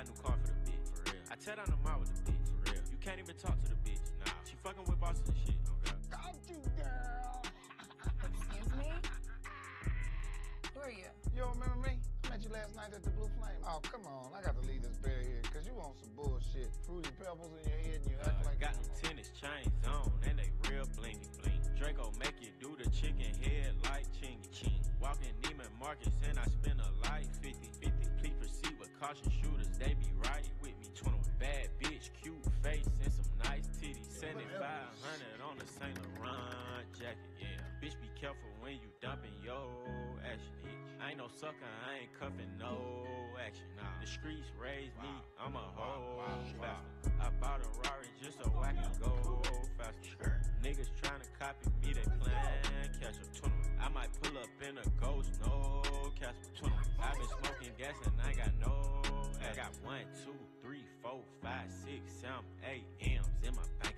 buy a new car for the bitch. For real. I tear down the mall with the bitch. For real. You can't even talk to the bitch. Nah. She fucking with bosses and shit. Okay. Got you, girl. Excuse me? Who are you? You don't remember me? I met you last night at the Blue Flame. Oh, come on. I got to leave this bear here because you want some bullshit. Fruity pebbles in your head and you act Uh, like got them tennis chains on and they real blingy bling. Draco make you do the chicken head like chingy ching. Walking Neiman Marcus and I caution shooters, they be right with me. 21 bad bitch, cute face and some nice titties. 7500 on the Saint Laurent jacket, yeah. Bitch, be careful when you dumping yo action. I ain't no sucker, I ain't cuffing no action. Nah, the streets raised me, I'm a hoe faster. I bought a Rari just so I can go faster. Niggas tryna copy me, they plan catch up. 21. I might pull up in a ghost, no catch up. 21. i been smoking gas and I got no. I got one, two, three, four, five, six, seven, eight M's in my bank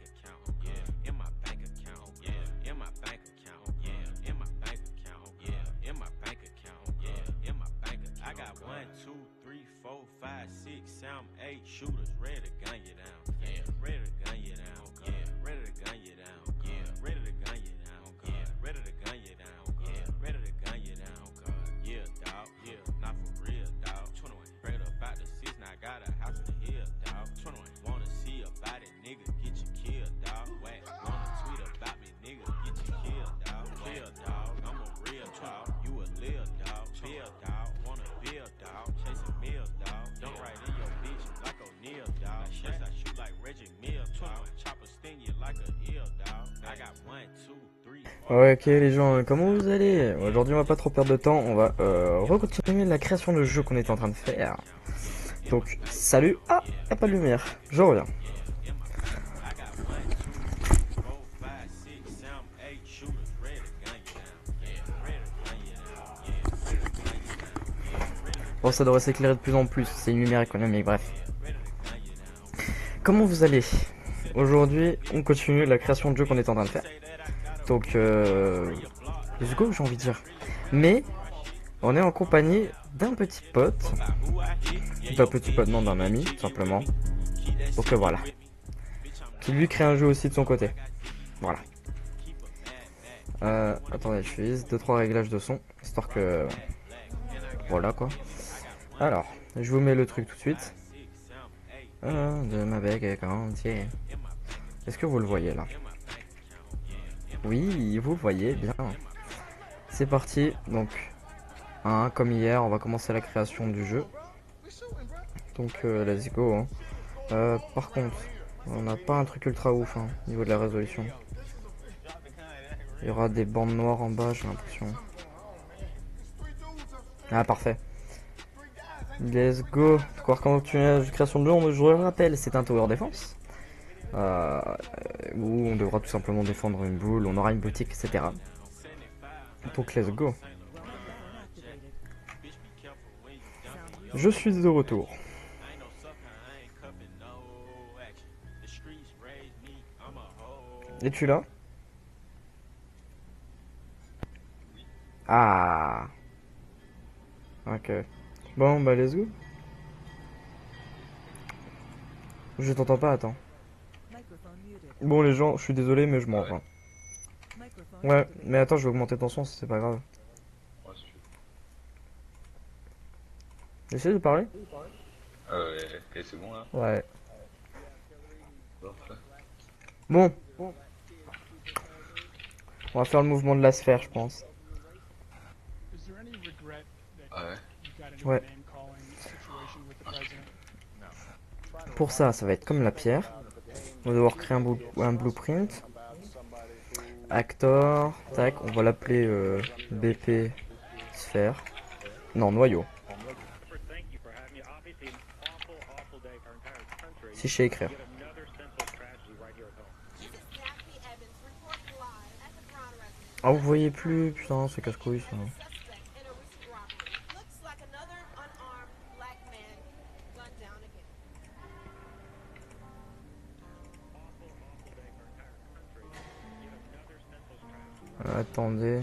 ok les gens, comment vous allez? Aujourd'hui on va pas trop perdre de temps, on va euh, recontinuer la création de jeu qu'on était en train de faire. Donc salut, ah, y pas de lumière, je reviens. Bon ça devrait s'éclairer de plus en plus, c'est une lumière économique, bref. Comment vous allez? Aujourd'hui on continue la création de jeu qu'on était en train de faire. Donc euh... Let's go j'ai envie de dire. Mais on est en compagnie d'un petit pote. D'un petit pote, non d'un ami, tout simplement. Donc euh, voilà. Qui lui crée un jeu aussi de son côté. Voilà. Euh, attendez, je fais 2-3 réglages de son, histoire que... Voilà quoi. Alors, je vous mets le truc tout de suite. Euh, de ma bague entier. Est-ce que vous le voyez là? Oui, vous voyez bien. C'est parti, donc... hein, comme hier, on va commencer la création du jeu. Donc, euh, let's go. hein. Euh, par contre, on n'a pas un truc ultra ouf hein, au niveau de la résolution. Il y aura des bandes noires en bas, j'ai l'impression. Ah, parfait. Let's go. Encore continuer la création de jeu, on- je le rappelle, c'est un tower défense. Euh, où on devra tout simplement défendre une boule, on aura une boutique, etc. Donc let's go. Je suis de retour. Es-tu là? Ah. Ok. Bon, bah let's go. Je t'entends pas, attends. Bon les gens, je suis désolé mais je m'en vais. Ouais, mais attends, je vais augmenter ton son, c'est pas grave. J'essaie de parler Euh, et c'est bon là Ouais. Bon. On va faire le mouvement de la sphère, je pense. Ah ouais. Ouais. Pour ça, ça va être comme la pierre. On va devoir créer un, un blueprint. Actor. Tac, on va l'appeler euh, BP sphère. Non, noyau. Si je sais écrire. Ah, vous voyez plus Putain, c'est casse-couille ça. Attendez.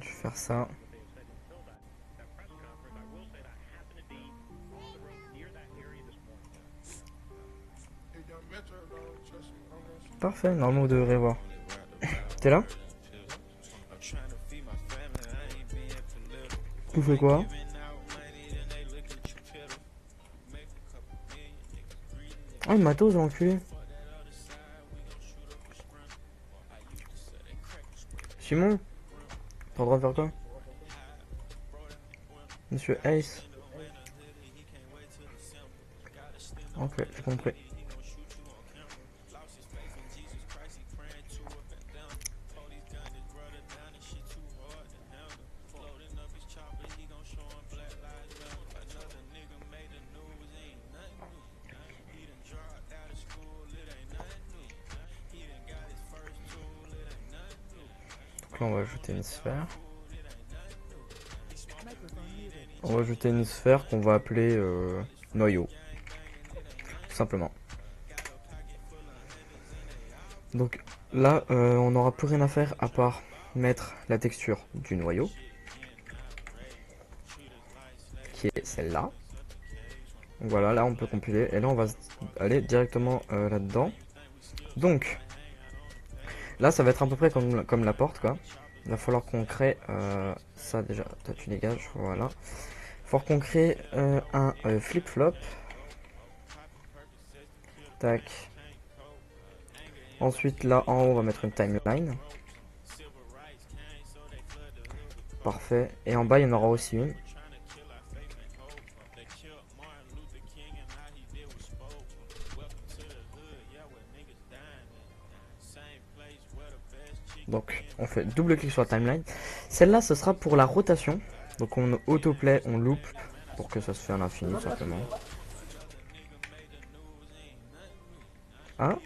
faire ça. Parfait, normalement vous devrez voir. T'es là? Vous faites quoi? Oh, le matos, l'enculé. Simon T'as le droit de faire quoi? Monsieur Ace Ok, j'ai compris. On va ajouter une sphère qu'on va appeler euh, noyau. Tout simplement. Donc là euh, on n'aura plus rien à faire à part mettre la texture du noyau. Qui est celle-là. Voilà, là on peut compiler. Et là on va aller directement euh, là-dedans. Donc, là ça va être à peu près comme, comme la porte quoi. Il va falloir qu'on crée euh, ça déjà. Toi tu dégages, voilà. Il falloir qu'on crée euh, un euh, flip-flop. Tac. Ensuite là en haut on va mettre une timeline. Parfait. Et en bas il y en aura aussi une. Donc on fait double clic sur la timeline. Celle-là ce sera pour la rotation. Donc on autoplay, on loop pour que ça se fait à l'infini simplement. Hein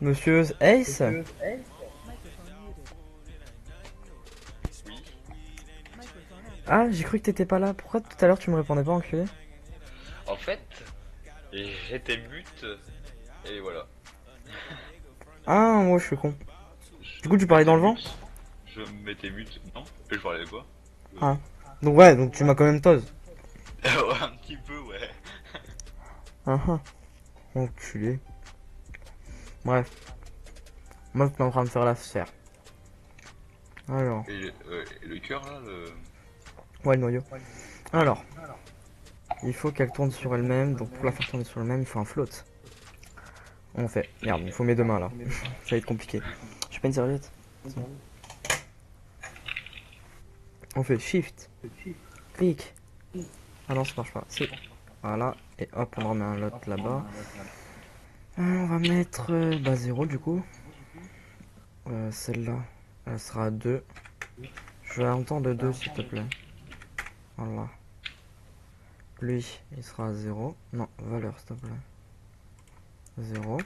Monsieur Ace Ah j'ai cru que t'étais pas là. Pourquoi tout à l'heure tu me répondais pas enculé? En fait, j'étais mute et voilà. Ah moi je suis con. Du coup tu parlais dans le vent Je me mettais mute, non Et je parlais de quoi Ah. Donc ouais donc tu m'as quand même tose. Ouais, Un petit peu, ouais. Ah ah. Enculé. Bref. Moi, je suis en train de faire la sphère. Alors. Et, le- euh, et le cœur là, le... Ouais, le noyau. Alors. Il faut qu'elle tourne sur elle-même. Donc, pour la faire tourner sur elle-même, il faut un float. On fait. Merde, il faut mes deux mains là. Ça va être compliqué. J'ai pas une serviette. On fait shift. Clic. Ah non, ça marche pas. Voilà. Et hop, on remet un lot là-bas. Euh, on va mettre euh, bah, 0 du coup. Euh, Celle-là, elle sera à 2. Je temps de 2 s'il te plaît. Voilà. Lui, il sera à 0. Non, valeur s'il te plaît. 0.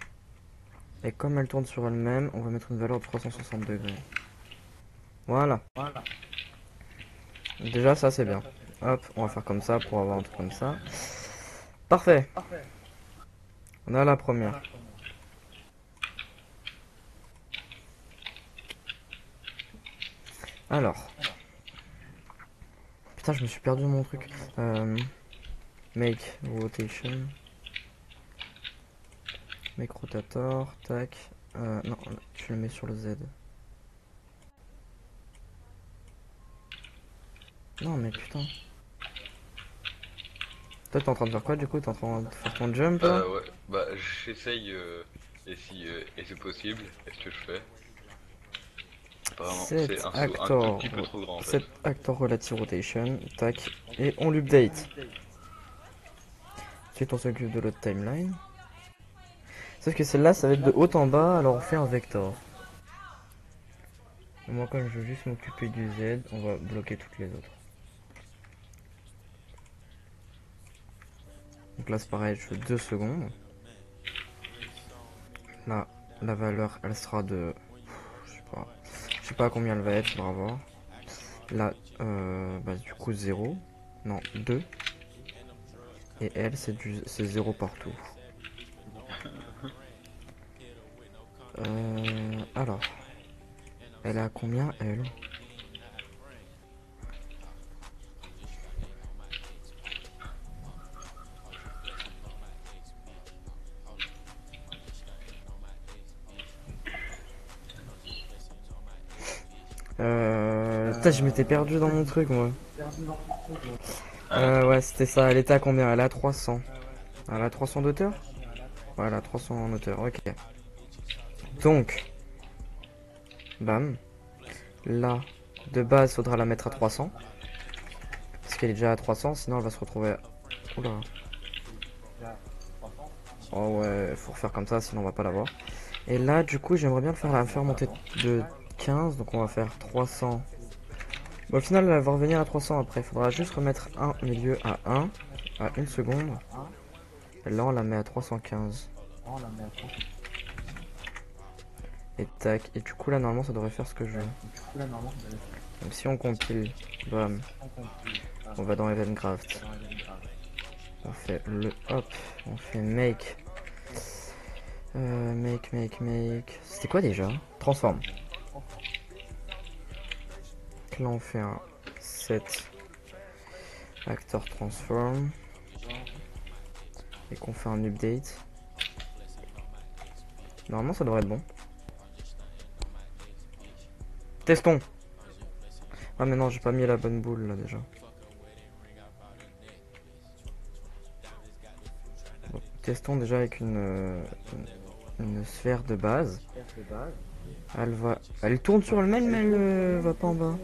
Et comme elle tourne sur elle-même, on va mettre une valeur de 360 degrés. Voilà. Déjà ça c'est bien. Hop, on va faire comme ça pour avoir un truc comme ça. Parfait. On a la première. Alors. Putain, je me suis perdu mon truc. Euh, make rotation. Make rotator. Tac. Euh, non, je le mets sur le Z. Non, mais putain. Toi, t'es en train de faire quoi du coup? T'es en train de faire ton jump Euh, ouais, bah j'essaye euh, et si euh, et c'est possible, est-ce que je fais Apparemment, c'est un actor, petit peu trop grand en fait. actor relative rotation, tac, et on l'update. Ensuite on s'occupe de l'autre timeline. Sauf que celle-là ça va être de haut en bas, alors on fait un vector. Et moi comme je veux juste m'occuper du Z, on va bloquer toutes les autres. Donc là c'est pareil, je fais 2 secondes. Là, la valeur elle sera de... Je sais pas. Je sais pas combien elle va être, faudra voir. Là, euh, bah, du coup 0. Non, 2. Et elle, c'est 0 partout. Euh, alors. Elle a combien, elle? Euh... Putain, je m'étais perdu dans mon truc, moi. Euh, ouais, c'était ça. Elle était à combien? Elle à 300. Elle a 300 d'auteur? Voilà, 300 en hauteur, ok. Donc, bam. Là, de base, faudra la mettre à 300. Parce qu'elle est déjà à 300, sinon elle va se retrouver... Oula. Oh ouais, faut refaire comme ça, sinon on va pas l'avoir. Et là, du coup, j'aimerais bien le faire, la faire monter de 15, donc on va faire 300. Bon, au final, elle va revenir à 300 après. Faudra juste remettre un milieu à 1, à 1 seconde. Là, on la met à 315. Et tac. Et du coup, là, normalement, ça devrait faire ce que je veux. Donc, si on compile, bam, on va dans Eventcraft. On fait le hop, on fait make. Euh, make, make, make. C'était quoi déjà? Transforme. Là, on fait un set actor transform et qu'on fait un update. Normalement, ça devrait être bon. Testons. Ah mais non, j'ai pas mis la bonne boule là déjà. Testons déjà avec une, euh, sphère de base. Elle va, elle tourne sur le même, mais elle euh, va pas en bas.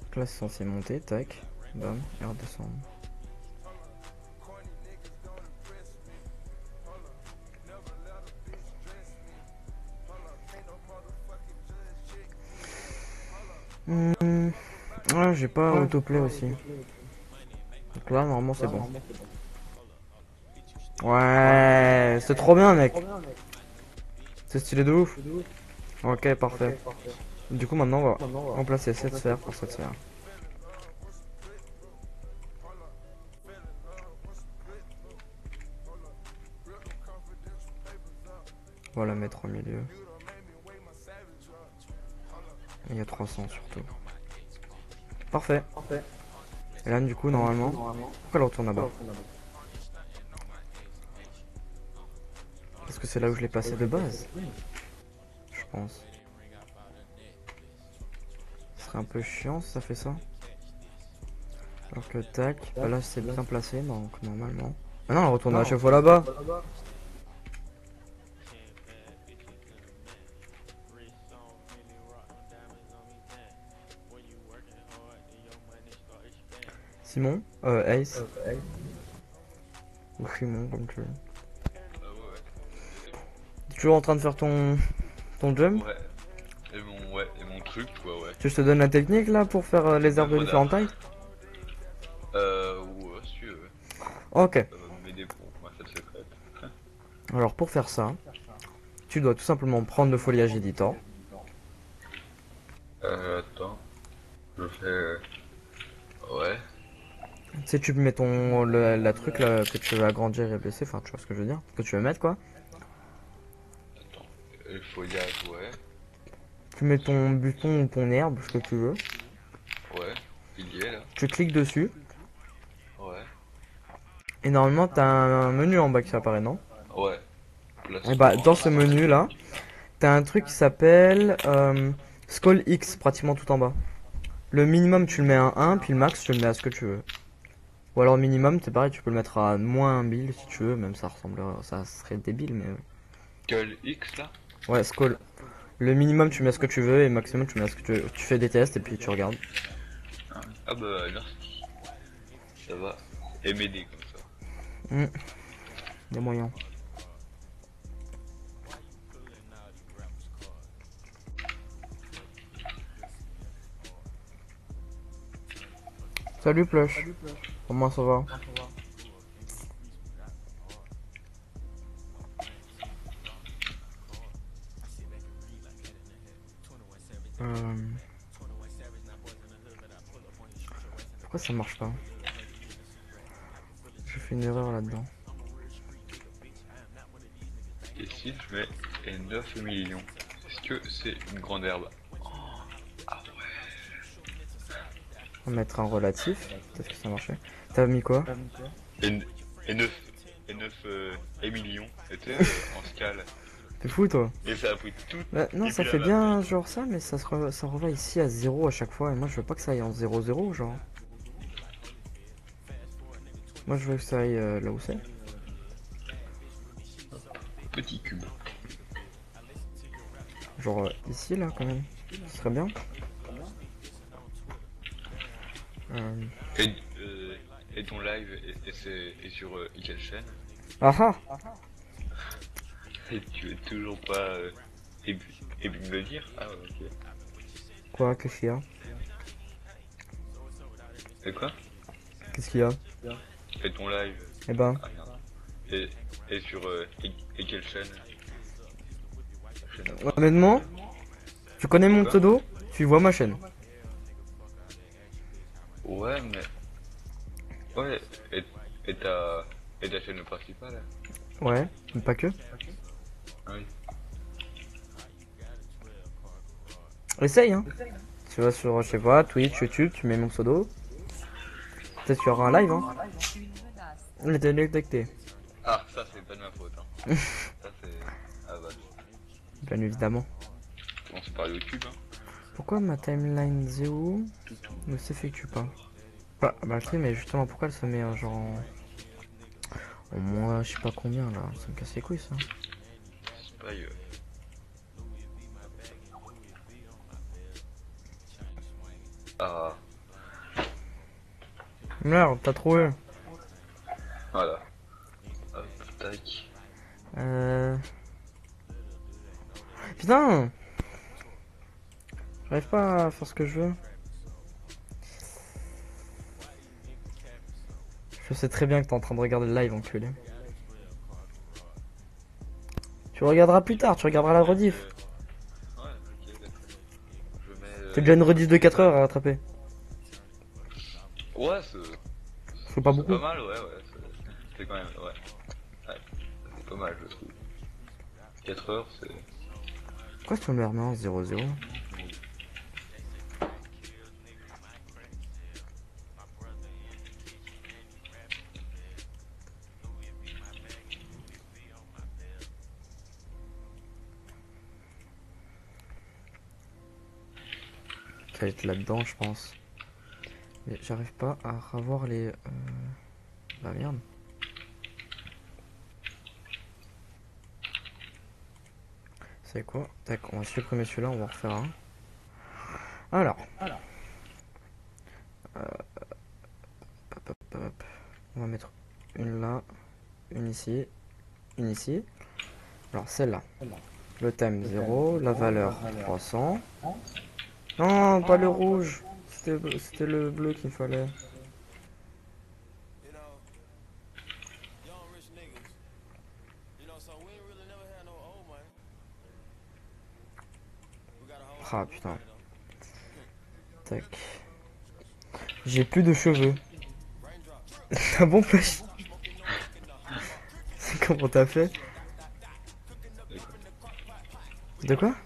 Donc là c'est censé monter, tac, bam, et redescendre. Hmm, Ouais, j'ai pas autoplay aussi. Donc là, normalement, c'est bon. Ouais, c'est trop bien, mec. C'est stylé de ouf. Ok, parfait. Du coup, maintenant, on va remplacer cette sphère par cette sphère. La mettre au milieu. Il y a 300 surtout. Parfait. Et là, du coup, normalement, pourquoi elle retourne là-bas Parce que c'est là où je l'ai placé de base. Je pense. Ce serait un peu chiant si ça fait ça. Alors que tac, bah là c'est bien placé, donc normalement. Ah non, elle retourne à chaque fois là-bas. Simon, euh, Ace, ou Simon comme tu veux. Ah ouais. T'es toujours en train de faire ton ton jump Ouais. Et mon, ouais, et mon truc, ouais, ouais. Tu veux je te donne la technique là pour faire euh, les herbes de différentes tailles Euh, ouais, si tu veux. Ok. Ça va m'aider pour ma fête secrète. Alors pour faire ça, tu dois tout simplement prendre le foliage editor. Euh, attends. Je fais. euh, Ouais. Sais, tu mets ton le, la truc là que tu veux agrandir et baisser, enfin tu vois ce que je veux dire, que tu veux mettre quoi. Attends. Le foliage, ouais. Tu mets ton buton ou ton herbe, ce que tu veux. Ouais. Il y est là. Tu cliques dessus Ouais. et normalement t'as un menu en bas qui apparaît, non? Ouais. Et bah dans ce menu là, t'as un truc qui s'appelle euh, Scroll X pratiquement tout en bas. Le minimum tu le mets à 1, puis le max tu le mets à ce que tu veux. Ou alors minimum c'est pareil, tu peux le mettre à moins 1 bill si tu veux, même ça ressemblerait, ça serait débile mais... Quel X là? Ouais, scroll. Le minimum tu mets à ce que tu veux et maximum tu mets à ce que tu veux. Tu fais des tests et puis tu regardes. Ah bah merci. Ça va. Et m'aider comme ça. Hmm. Des moyens. Salut Plush. Comment ça va Euh, Pourquoi ça marche pas Je fais une erreur là-dedans. Et si je mets 9 millions, est-ce que c'est une grande herbe Ah ouais. On va mettre un relatif. Peut-être que ça marchait. T'as mis quoi Et, et 9 et 9 euh, et millions était euh, en scale. T'es fou toi Et ça a pris tout. Bah, Non, ça fait bien genre ça, mais ça, se re- ça revient ici à 0 à chaque fois. Et moi je veux pas que ça aille en 0-0 genre. Moi je veux que ça aille euh, là où c'est. Petit cube. Genre euh, ici là quand même. Ce serait bien. Euh, Et, euh, et ton live est, est- c'est- est sur euh, quelle chaîne. Ah ah. Et tu veux toujours pas euh, et, et me dire. Ah ok. Quoi Qu'est-ce qu'il y a? Et quoi? Qu'est-ce qu'il y a? Et ton live Eh ben, Ah. Et, et sur euh, et, et quelle chaîne. Honnêtement, tu connais mon pseudo? Tu vois ma chaîne. Ouais mais. Ouais, et, et ta. Et ta chaîne principale Ouais, mais pas que. Ah oui. Essaye hein. Tu vas sur, je sais pas, Twitch, YouTube, tu mets mon pseudo. Peut-être qu'il y aura un live hein. Il était détecté. Ah, ça c'est pas de ma faute. Hein. ça c'est. Ah bah, Bien évidemment. commence par YouTube. Hein. Pourquoi ma timeline 0 ne s'effectue pas Bah, bah mais justement, pourquoi elle se met euh, genre en... en moins, je sais pas combien là Ça me casse les couilles ça. Ah, Merde, t'as trouvé. voilà. Hop, tac. Euh... Putain J'arrive pas à faire ce que je veux. Je sais très bien que t'es en train de regarder le live, enculé. Tu regarderas plus tard, tu regarderas la rediff. T'as déjà une rediff de 4 heures à rattraper. Ouais, c'est. C'est pas C'est beaucoup. pas mal, ouais, ouais. c'est- C'est quand même, ouais. Ouais, c'est pas mal, je trouve. 4 heures, c'est. Pourquoi tu me le remets en 0-0 Être là-dedans, je pense. Mais j'arrive pas à revoir les... Euh... Bah merde. C'est quoi? Tac, on va supprimer celui-là, on va en refaire un. Alors. Euh, hop, hop, hop. On va mettre une là, une ici, une ici. Alors celle-là. Le time 0, la valeur 300. Non, pas le rouge. C'était le bleu qu'il fallait. Ah putain. Tac. J'ai plus de cheveux. ah bon, Flash Comment t'as fait? De quoi?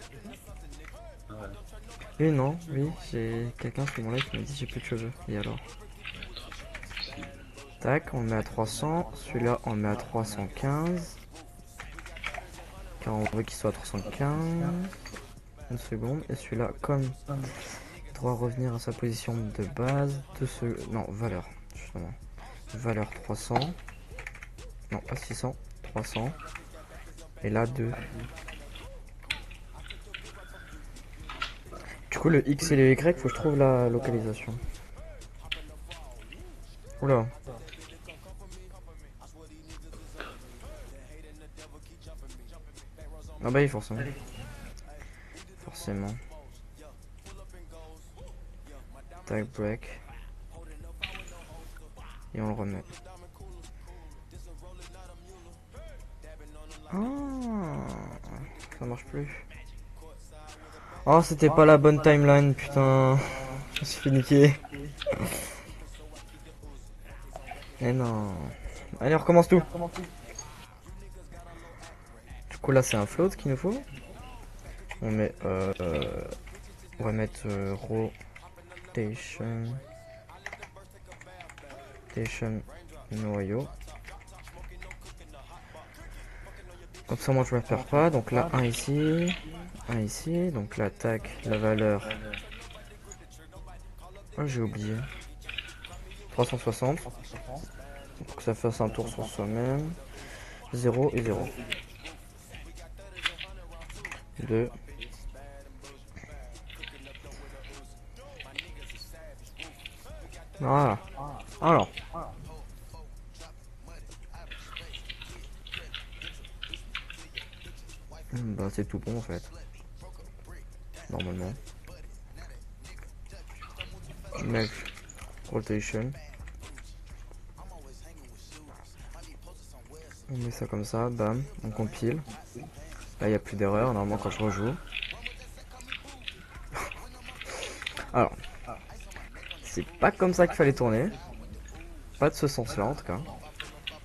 Oui, non, oui, j'ai quelqu'un sur mon live qui m'a dit j'ai plus de cheveux. Et alors? Tac, on le met à 300. Celui-là, on le met à 315. Car on veut qu'il soit à 315. Une seconde. Et celui-là, comme il doit revenir à sa position de base, de ce... Non, valeur, justement. Valeur 300. Non, pas 600. 300. Et là, 2. Du coup, le X et le Y, faut que je trouve la localisation. Oula. Ah bah oui, forcément. Forcément. Tag break. Et on le remet. Ah, ça marche plus. Oh, c'était pas la bonne timeline, putain. Je me suis fait niquer. Eh non. Allez, on recommence tout. Du coup, là, c'est un float qu'il nous faut. On met. Euh, on va mettre euh, rotation. Rotation noyau. Comme ça, moi, je me perds pas. Donc là, un ici. Un ici. Donc tac, la valeur. Oh, j'ai oublié. 360. Donc que ça fasse un tour sur soi-même. 0 et 0. 2. Voilà. Alors. Bah c'est tout bon en fait. Normalement. Next rotation. On met ça comme ça, bam, on compile. Là il n'y a plus d'erreur normalement quand je rejoue. Alors, c'est pas comme ça qu'il fallait tourner. Pas de ce sens là en tout cas.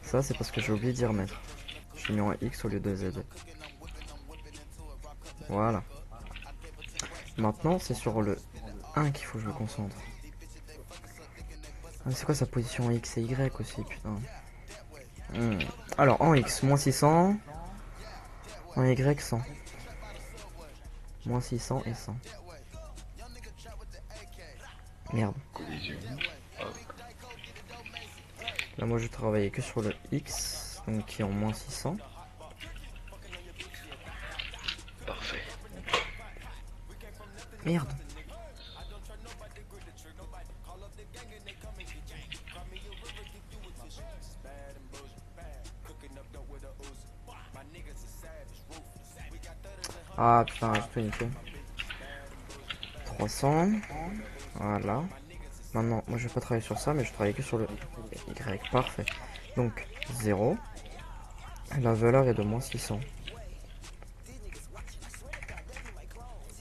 Ça c'est parce que j'ai oublié d'y remettre. J'ai mis en X au lieu de Z. Voilà. Maintenant c'est sur le 1 qu'il faut que je me concentre. Ah, c'est quoi sa position X et Y aussi, putain. Hmm. Alors, en X, moins 600. En Y, 100. Moins 600 et 100. Merde. Là, moi, je travaillais que sur le X, donc qui est en moins 600. Merde. Ah putain, je peux niquer. 300. Voilà. Maintenant, moi je vais pas travailler sur ça, mais je travaille que sur le Y. Parfait. Donc, 0. La valeur est de moins 600.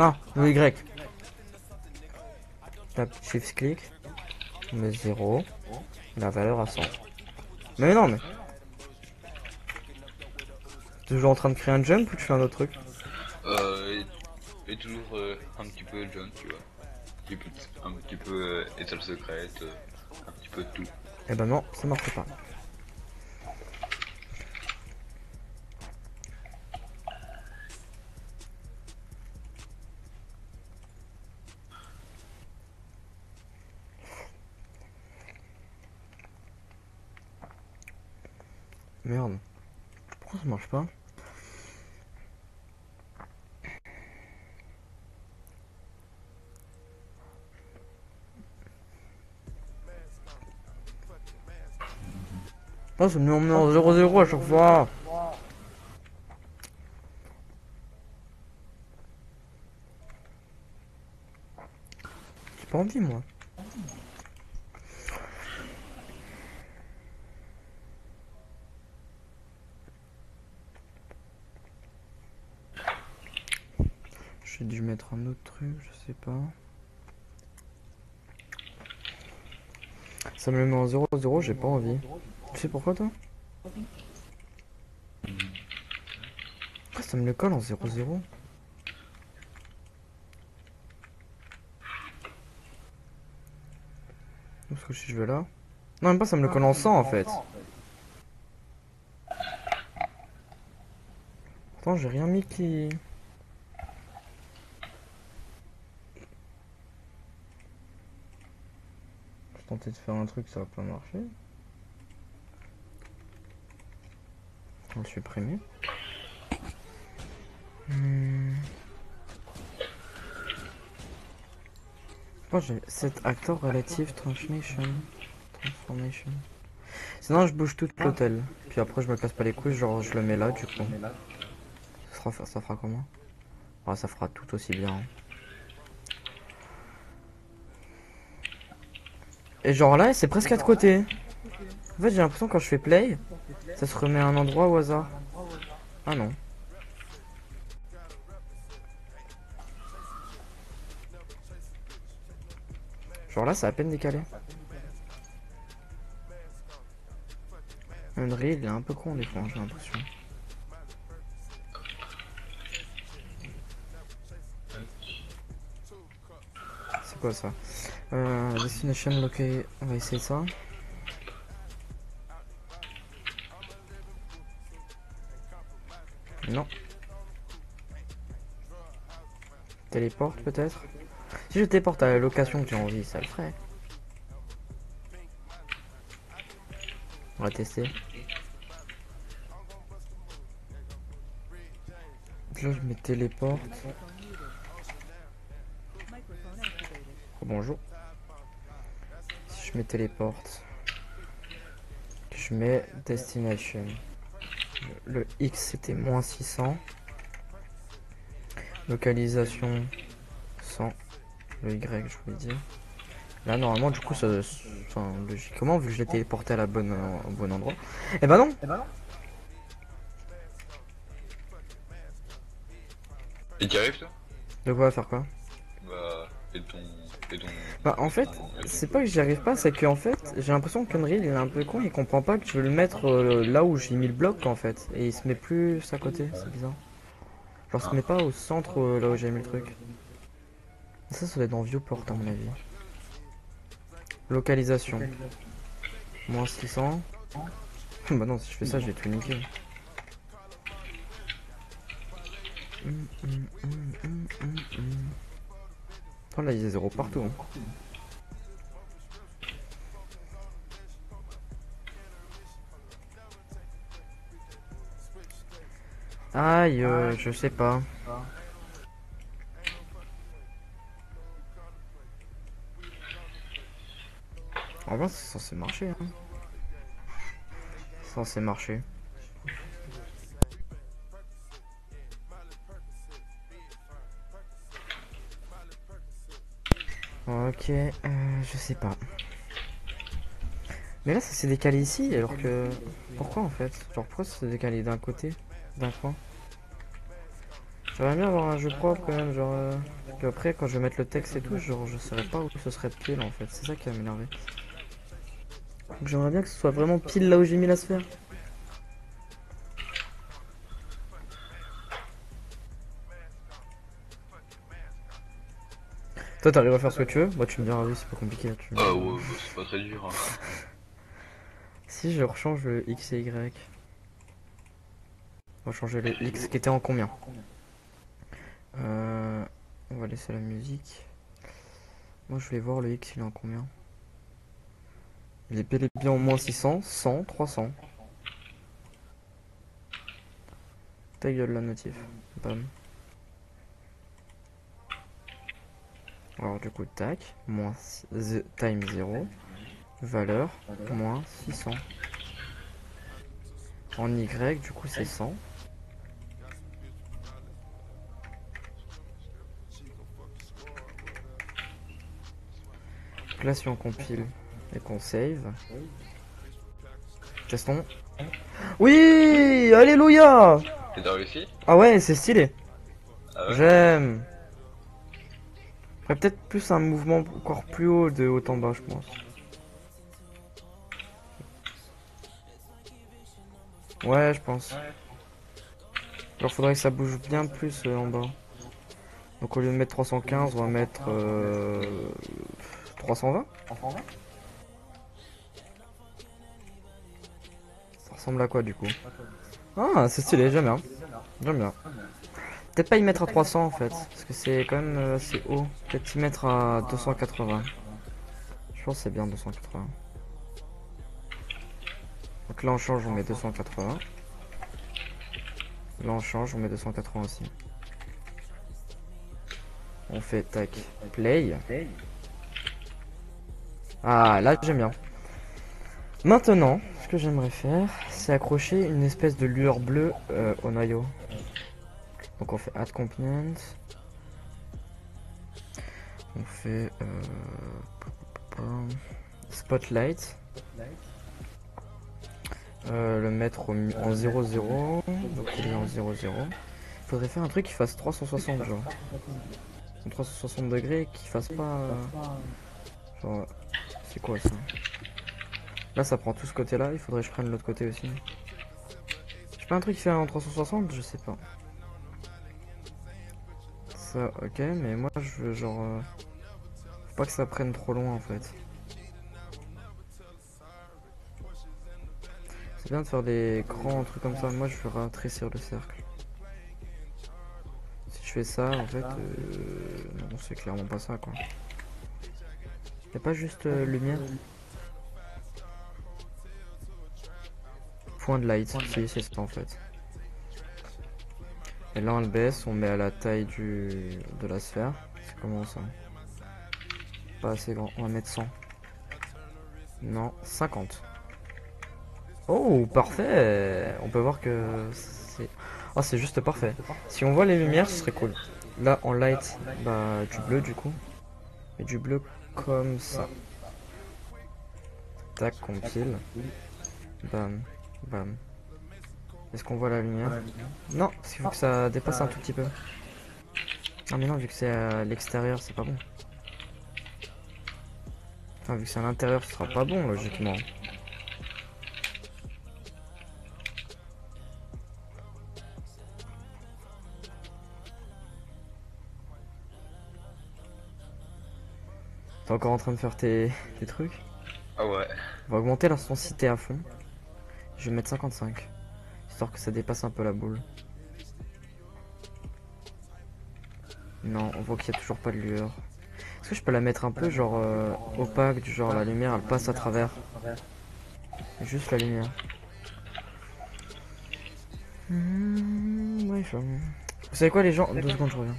Ah, le Y. Tape shift click. Met 0. La valeur à 100. Mais non, mais. Toujours en train de créer un jump ou tu fais un autre truc? Euh, et, et toujours euh, un petit peu John, tu vois. Un petit peu, un petit peu euh, étoile secrète, euh, un petit peu de tout. Eh ben non, ça marche pas. Merde. Pourquoi ça marche pas? Oh, ça me met en 0-0 à chaque fois. J'ai pas envie, moi. Dû mettre un autre truc, je sais pas. Ça me le met en 0-0, j'ai pas envie. Tu sais pourquoi toi? Ça me le colle en 0-0 Parce que si je vais là, Non, même pas, ça me le colle en 100 en fait. Attends, j'ai rien mis qui. Tentais de faire un truc, ça va pas marcher. On va le supprimer. Hmm. Oh, j'ai cet acteur relative transformation. Transformation. Sinon, je bouge tout l'hôtel. Puis après, je me casse pas les couilles, genre je le mets là, du coup. Ça fera, ça fera comment? Ah, ça fera tout aussi bien. hein. Et genre là, c'est presque à de côté. En fait, j'ai l'impression quand je fais play, ça se remet à un endroit au hasard. Ah non. Genre là, c'est à peine décalé. Unreal, il est un peu con des fois, j'ai l'impression. C'est quoi ça? Euh, Destination locate, on va essayer ça. Non. Téléporte peut-être Si je téléporte à la location que j'ai envie, ça le ferait. On va tester. Là, je me téléporte. Oh, bonjour. Je me téléporte, je mets destination. Le, le X c'était moins 600. Localisation 100. Le Y, je voulais dire. Là, normalement, du coup, ça. Enfin, logiquement, vu que je l'ai téléporté à la bonne, au bon endroit. Eh ben non! Et t'y arrives toi? De quoi faire quoi? Bah, et ton. Bah en fait, c'est pas que j'y arrive pas, c'est que en fait, j'ai l'impression qu'Unreal il est un peu con, il comprend pas que je veux le mettre euh, là où j'ai mis le bloc en fait, et il se met plus à côté, c'est bizarre. Genre se met pas au centre euh, là où j'ai mis le truc. Ça, ça doit être dans Viewport à mon avis. Localisation. Moins 600. bah non, si je fais ça, je vais tout niquer. Hum, hum, hum, Oh là, il y a zéro partout. hein. Aïe, euh, je sais pas. En vrai, c'est censé marcher. Hein. C'est censé marcher. Ok, euh, je sais pas. Mais là, ça s'est décalé ici, alors que... Pourquoi, en fait? Genre, pourquoi ça s'est décalé d'un côté D'un coin? J'aimerais bien avoir un jeu propre, quand même, genre... euh, que après, quand je vais mettre le texte et tout, genre, je saurais pas où ce serait pile, en fait. C'est ça qui va m'énerver. Donc, j'aimerais bien que ce soit vraiment pile là où j'ai mis la sphère. Toi, t'arrives à faire ce que tu veux Moi, tu me diras, oui, c'est pas compliqué. Tu... Ah ouais, bah, c'est pas très dur. Hein. Si je rechange le X et Y. On va changer le X qui était en combien? Euh, On va laisser la musique. Moi je vais voir le X il est en combien? Il est bel et bien en moins 600, 100, 300. Ta gueule la notif. Bam. Alors du coup tac, moins time 0. Valeur, moins 600. En Y, du coup, c'est 100. Donc là, si on compile et qu'on save. Gaston. Oui Alléluia réussi Ah ouais, c'est stylé. Ah ouais? J'aime. Peut-être plus un mouvement encore plus haut de haut en bas, je pense. Ouais, je pense. Alors faudrait que ça bouge bien plus euh, en bas. Donc au lieu de mettre 315, on va mettre euh, 320. ressemble à quoi du coup? Ah, c'est stylé, j'aime bien. J'aime bien. Peut-être pas y mettre à 300 en fait, parce que c'est quand même euh, assez haut. Peut-être y mettre à 280. Je pense c'est bien 280. Donc là on change, on met 280. Là on change, on met 280 aussi. On fait tac, play. Ah là j'aime bien. Maintenant, ce que j'aimerais faire, c'est accrocher une espèce de lueur bleue euh, au noyau. Donc on fait add component. On fait euh, spotlight. Euh, le mettre au en 0 0 donc il est en 0 0 il faudrait faire un truc qui fasse 360 genre. En 360 degrés qui fasse pas euh, genre c'est quoi ça? Là ça prend tout ce côté là il faudrait que je prenne l'autre côté aussi. J'ai pas un truc qui fait en 360 je sais pas ça ok mais moi je veux genre euh, faut pas que ça prenne trop loin en fait C'est bien de faire des grands trucs comme ça. Moi, je veux rétrécir le cercle. Si je fais ça, en fait, euh, non, c'est clairement pas ça, quoi. Y'a pas juste euh, lumière? Point de light, si, c'est ça, en fait. Et là, on le baisse, on met à la taille du de la sphère. C'est comment ça? Pas assez grand. On va mettre 100. Non, 50. Oh, parfait On peut voir que c'est... Oh, c'est juste parfait. Si on voit les lumières, ce serait cool. Là, en light, bah, du bleu, du coup. Et du bleu comme ça. Tac, compile. Bam, bam. Est-ce qu'on voit la lumière Non, parce qu'il faut que ça dépasse un tout petit peu. Ah mais non, vu que c'est à l'extérieur, c'est pas bon. Enfin, vu que c'est à l'intérieur, ce sera pas bon, logiquement. T'es encore en train de faire tes, tes trucs? Ah ouais. On va augmenter l'intensité à fond. Je vais mettre 55. Que ça dépasse un peu la boule. Non, on voit qu'il n'y a toujours pas de lueur. Est-ce que je peux la mettre un peu genre euh, opaque, du genre la lumière elle passe à travers? Juste la lumière. Hmm, Vous savez quoi les gens Deux secondes je reviens.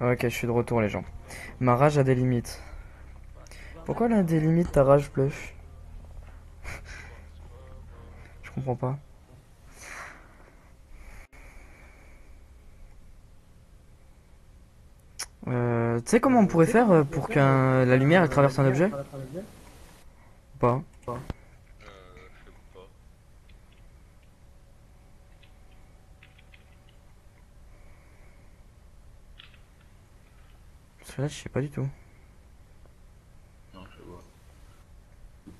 Ok, je suis de retour les gens. Ma rage a des limites. Pourquoi elle a des limites ta rage blush Je comprends pas. Euh, tu sais comment on pourrait faire euh, pour que la lumière elle traverse un objet? Pas je sais pas. Là je sais pas du tout. Non, je vois.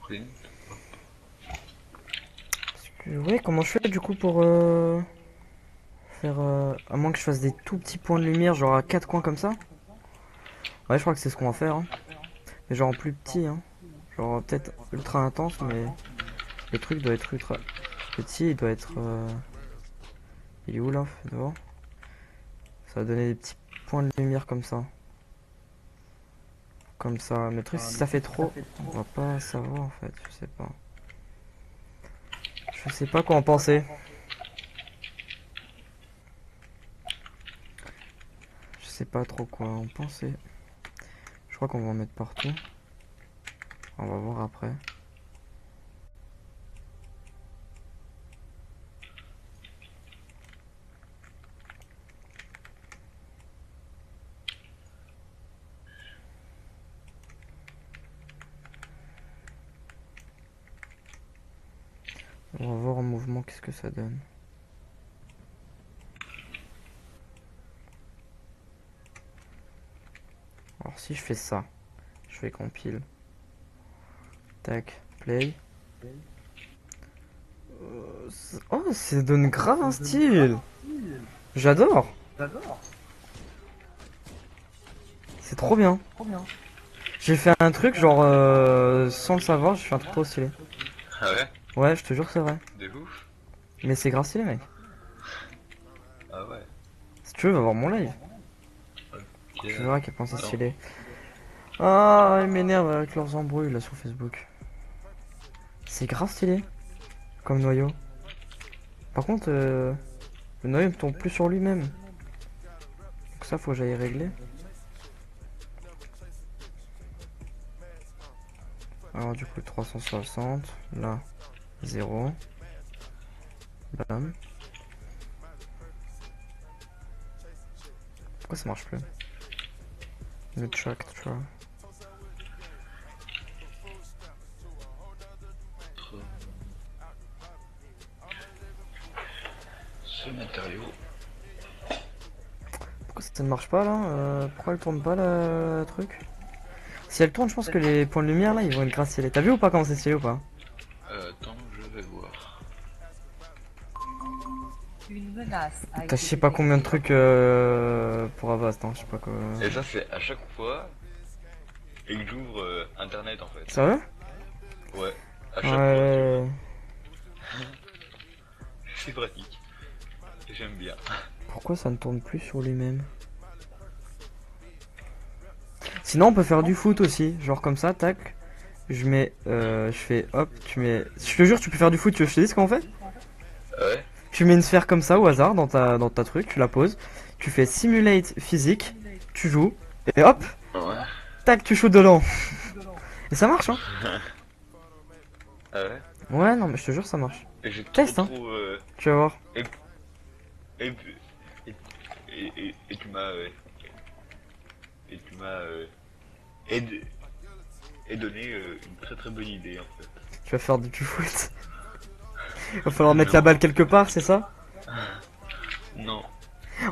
Print. Parce que, ouais, comment je fais du coup pour euh, faire. euh, à moins que je fasse des tout petits points de lumière, genre à quatre coins comme ça? Ouais, je crois que c'est ce qu'on va faire. hein. Mais genre en plus petit. Hein. Genre peut-être ultra intense, mais le truc doit être ultra petit. Il doit être. euh, Il est où là voir. Ça va donner des petits points de lumière comme ça. Comme ça. Mais le truc, si ça fait trop, on va pas savoir en fait. Je sais pas. Je sais pas quoi en penser. Je sais pas trop quoi en penser. Je crois qu'on va en mettre partout. On va voir après. On va voir en mouvement qu'est-ce que ça donne. Alors si je fais ça, je fais compile. Tac, play. Euh, c'est- oh, ça donne grave un style. J'adore. C'est trop bien. J'ai fait un truc genre euh, sans le savoir, j'ai fait un truc trop stylé. Ah ouais? Ouais, je te jure c'est vrai. De ouf Mais c'est grave stylé mec. Ah ouais. Si tu veux, va voir mon live. Ok. Tu verras à quel point c'est stylé. Ah, ils m'énervent avec leurs embrouilles là sur Facebook. C'est grave stylé. Comme noyau. Par contre, euh, le noyau ne tombe plus sur lui-même. Donc ça, faut que j'aille régler. Alors du coup 360, là 0. Bam. Pourquoi ça marche plus Le track, tu vois. Ce matériau. Pourquoi ça ne marche pas là Euh, Pourquoi elle tourne pas le truc? Si elle tourne, je pense que les points de lumière là ils vont être stylés. T'as vu ou pas comment c'est stylé ou pas? Une menace T'as je sais pas combien de trucs euh, pour Avast, hein, je sais pas quoi. Et ça, c'est à chaque fois. Et que j'ouvre euh, internet en fait. Sérieux? Ouais. À chaque fois. Ouais. C'est pratique. J'aime bien. Pourquoi ça ne tourne plus sur lui-même? Sinon on peut faire du foot aussi, genre comme ça, tac. Je mets, euh, je fais, hop, tu mets. Je te jure, tu peux faire du foot. Tu veux que je te dise ce qu'on fait? Ouais? Tu mets une sphère comme ça au hasard dans ta, dans ta truc, tu la poses. Tu fais simulate physique, tu joues, et hop, Ouais. tac, tu shoots dedans. Et ça marche, hein Ah ouais? Ouais, non, mais je te jure, ça marche. Teste, hein. euh, Tu vas voir. et, et, et, et, et tu m'as euh, et tu m'as euh, aidé et donné euh, une très très bonne idée en fait. Tu vas faire du foot. Va falloir mettre la balle quelque part, c'est ça? Non.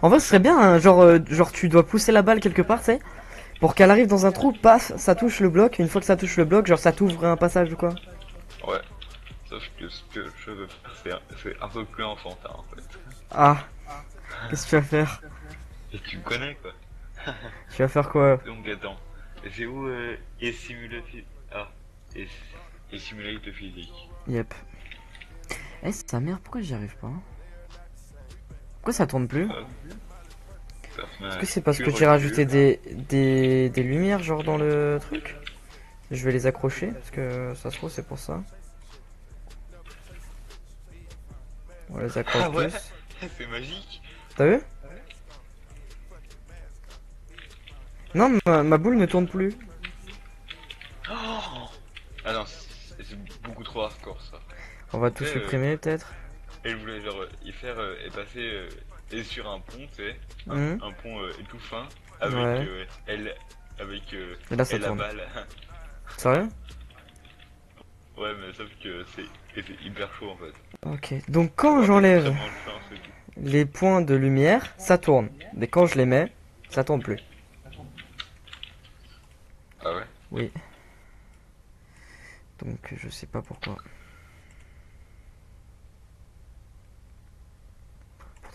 En vrai, ce serait bien, hein, genre, euh, genre tu dois pousser la balle quelque part, tu sais, pour qu'elle arrive dans un trou, passe, ça touche le bloc. Une fois que ça touche le bloc, genre ça t'ouvre un passage ou quoi? Ouais. Sauf que ce que je veux faire c'est un, peu plus enfantin en fait. Ah, qu'est-ce que tu vas faire? Et tu me connais quoi. Tu vas faire quoi? Donc attends. C'est où euh, et simulate ah et, et simulate physique? Yep. Eh, sa mère, pourquoi j'y arrive pas Pourquoi ça tourne plus? Est-ce que c'est parce que j'ai rajouté des, des, des lumières, genre dans le truc? Je vais les accrocher, parce que ça se trouve, c'est pour ça. On les accroche Ah ouais. C'est magique. T'as vu? Non, ma, ma boule ne tourne plus. Oh ah non, c'est beaucoup trop hardcore ça. On va tout Ouais, supprimer, peut-être. Et je voulais genre euh, y faire euh, et passer euh, et sur un pont, tu sais, un, Mhm. un pont euh, tout fin avec Ouais. euh, elle avec euh, Et là, ça la balle. Sérieux ouais, mais sauf que c'est hyper chaud en fait. Ok. Donc quand j'enlève les points de lumière, ça tourne. Mais quand je les mets, ça tourne plus. Ah ouais? Oui. Donc je sais pas pourquoi.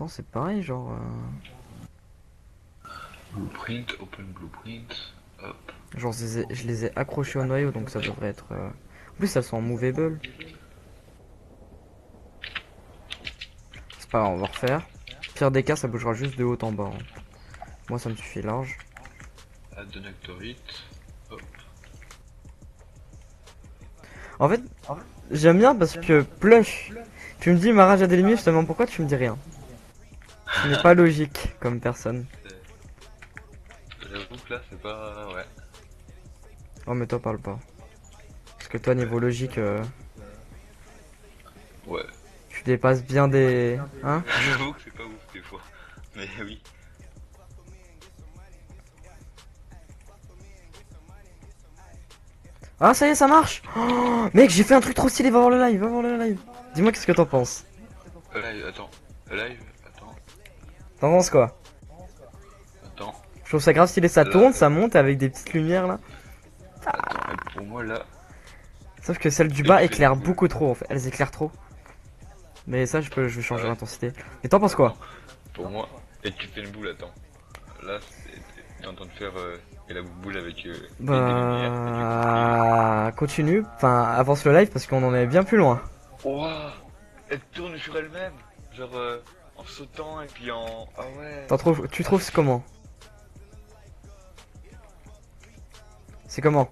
C'est pareil, genre. euh, Blueprint, open blueprint, hop. Genre je les, ai, je les ai accrochés au noyau donc ça devrait être. euh, En plus elles sont en movable. C'est pas grave, on va refaire. Pire des cas ça bougera juste de haut en bas. hein. Moi ça me suffit large. Add En fait, j'aime bien parce que Plush, tu me dis ma rage a des limites, je te demande pourquoi tu me dis rien? Ce n'est pas logique comme personne. J'avoue que là, c'est pas. Ouais. Oh mais toi parle pas. Parce que toi niveau logique, euh, Ouais. tu dépasses bien des... Hein J'avoue que c'est pas ouf des fois. Mais oui. Ah ça y est ça marche Oh, Mec j'ai fait un truc trop stylé, va voir le live, va voir le live. Dis-moi qu'est-ce que t'en penses? Euh, Live, attends. Live? T'en penses quoi Attends. Je trouve ça grave stylé, ça tourne, ça monte avec des petites lumières là. Attends. Pour moi, là. Sauf que celle du bas éclaire beaucoup trop en fait, elles éclairent trop. Mais ça je peux je vais changer Ouais. l'intensité. Et t'en penses quoi Pour moi. Et tu fais une boule, attends. Là, t'es en train de faire euh, et la boule avec. Euh, des lumières, Bah continue, enfin avance le live parce qu'on en est bien plus loin. Ouah Elle tourne sur elle-même. Genre euh, en sautant et puis en. Ah ouais. T'en trouves, tu trouves c'est comment C'est comment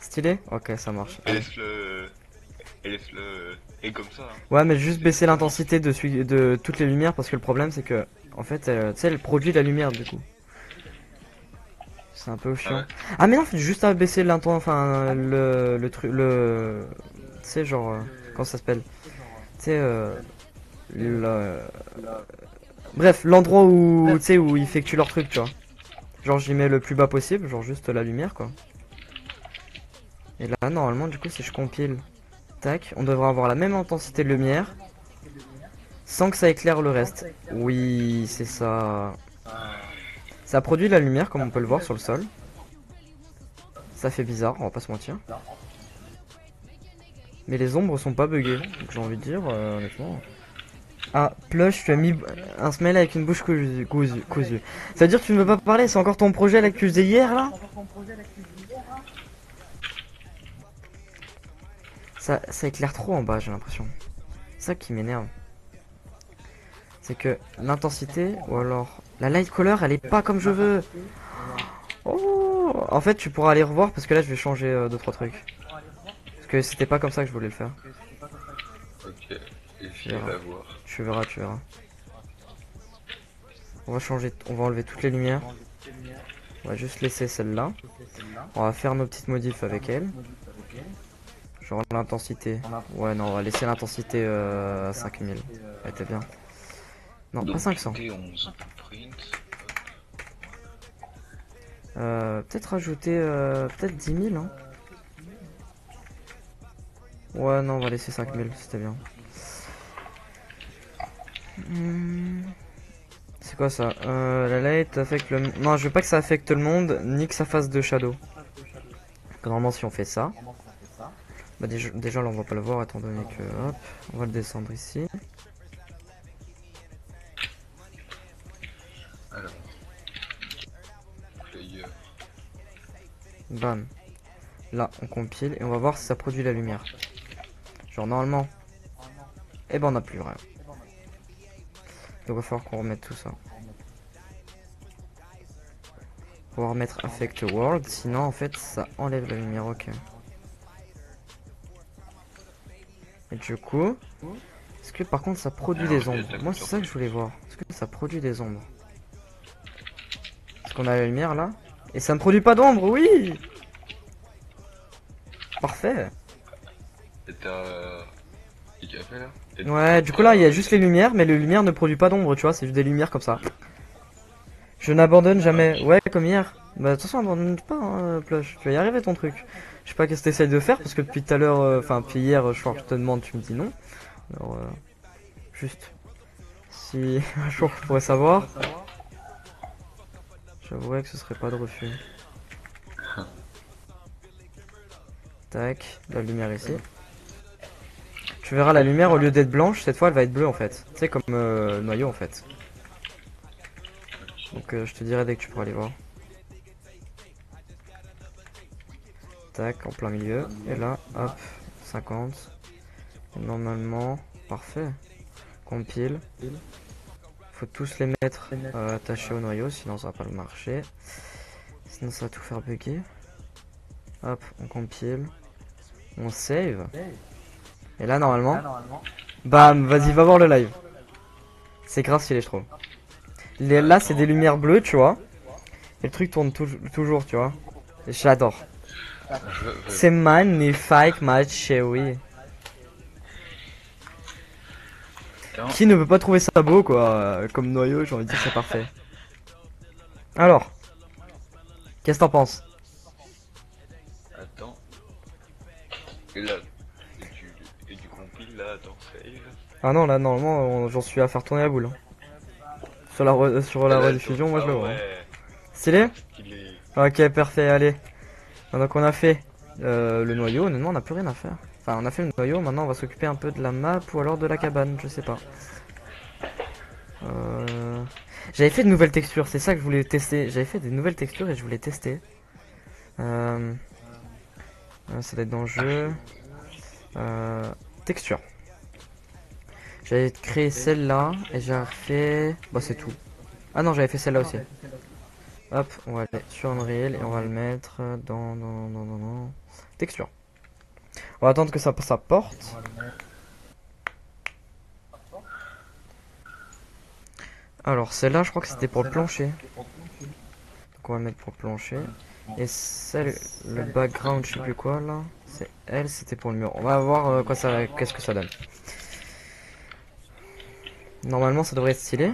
Stylé Ok ça marche. Et laisse-le. Et laisse-le. euh, Et comme ça. hein. Ouais mais juste baisser l'intensité de, celui- de toutes les lumières parce que le problème c'est que en fait elle, tu sais elle produit la lumière du coup. C'est un peu chiant. ouais Ah mais non faut juste à baisser l'intensité, enfin le, le truc, le... Tu sais genre, euh, comment ça s'appelle Tu sais, euh, le... Bref, l'endroit où, tu sais, où ils effectuent leur truc, tu vois. Genre j'y mets le plus bas possible, genre juste la lumière quoi. Et là normalement du coup si je compile, tac, on devrait avoir la même intensité de lumière. Sans que ça éclaire le reste. Oui, c'est ça. Ça produit la lumière comme on peut le voir sur le sol. Ça fait bizarre, on va pas se mentir. Mais les ombres sont pas buggées, donc j'ai envie de dire, euh, honnêtement. Ah, Plush, tu as mis un smell avec une bouche cousue. cousue, cousue. Ça veut dire que tu ne veux pas parler, c'est encore ton projet tu faisais hier là ça, ça éclaire trop en bas, j'ai l'impression. C'est ça qui m'énerve. C'est que l'intensité, ou alors la light color, elle est pas comme je veux. Oh En fait, tu pourras aller revoir parce que là, je vais changer 2 deux trois trucs. Parce que c'était pas comme ça que je voulais le faire. Ok. Et verras. la voir. Tu verras, tu verras. On va changer, on va enlever toutes les lumières. On va juste laisser celle-là. On va faire nos petites modifs avec elle. Genre l'intensité. Ouais, non, on va laisser l'intensité euh, à 5000. Elle était bien. Non, pas Donc, 500. T11 print. Euh, peut-être rajouter euh, peut-être 10 000 hein. Ouais non on va laisser 5000 c'était bien Hmm. C'est quoi ça euh, La light affecte le... Non je veux pas que ça affecte le monde ni que ça fasse de shadow Normalement si on fait ça bah déjà, là on va pas le voir étant donné que hop on va le descendre ici. Bam. Là, on compile et on va voir si ça produit la lumière. Genre normalement. Eh ben on n'a plus rien. Il va falloir qu'on remette tout ça. On va remettre Affect World, sinon en fait ça enlève la lumière, ok. Et du coup, est-ce que par contre ça produit des ombres? Moi c'est ça que je voulais voir. Est-ce que ça produit des ombres? Est-ce qu'on a la lumière là Et ça ne produit pas d'ombre, oui Parfait. Et t'as. Café là? Ouais, du coup là il y a juste les lumières, mais les lumières ne produisent pas d'ombre, tu vois, c'est juste des lumières comme ça. Je n'abandonne jamais. Ouais, comme hier. Bah de toute façon, abandonne pas, hein, Plush. Tu vas y arriver ton truc. Je sais pas qu'est-ce que t'essayes de faire, parce que depuis tout à l'heure, euh, enfin depuis hier, je crois que je te demande, tu me dis non. Alors, euh, juste. Si un jour je pourrais savoir. J'avouerais que ce serait pas de refus. Tac, la lumière ici. Tu verras la lumière au lieu d'être blanche, cette fois elle va être bleue en fait. Tu sais comme euh, noyau en fait. Donc euh, je te dirai dès que tu pourras aller voir. Tac, en plein milieu. Et là, hop, 50. Et normalement, parfait. Compile. Faut tous les mettre euh, attachés au noyau, sinon ça va pas le marcher. Sinon ça va tout faire bugger. Hop, on compile. On save. Et là normalement. Bam, vas-y, va voir le live. C'est grave stylé, je trouve. Les- là, c'est des lumières bleues, tu vois. Et le truc tourne touj- toujours, tu vois. Et J'adore. C'est magnifique, ma chérie. Qui ne peut pas trouver ça beau, quoi, euh, comme noyau, j'ai envie de dire, c'est parfait. Alors, qu'est-ce que t'en penses? Attends. Ah non, là, normalement, j'en suis à faire tourner la boule. hein. Sur la, re- sur la rediffusion, moi je le vois. hein. Stylé. Ok, parfait, allez. Donc on a fait euh, le noyau, honnêtement on n'a plus rien à faire. Enfin on a fait le noyau, maintenant on va s'occuper un peu de la map ou alors de la cabane, je sais pas. Euh... J'avais fait de nouvelles textures, c'est ça que je voulais tester. J'avais fait des nouvelles textures et je voulais tester. Euh... euh, ça doit être dans le jeu. Euh... Texture. J'avais créé celle-là et j'ai refait... Bah c'est tout. Ah non j'avais fait celle-là aussi. Hop, on va aller sur Unreal et on va le mettre dans, dans, dans, dans, texture. On va attendre que ça, ça porte. Alors celle-là, je crois que c'était pour le plancher. Donc on va le mettre pour le plancher. Et celle, le background, je sais plus quoi là. C'est elle, c'était pour le mur. On va voir euh, quoi ça, qu'est-ce que ça donne. Normalement, ça devrait être stylé.